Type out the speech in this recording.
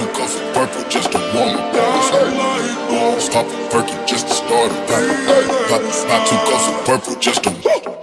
Two cups of purple just to warm up. Pop a perky just to start a rapper. Pop, pop two cups of purple just to.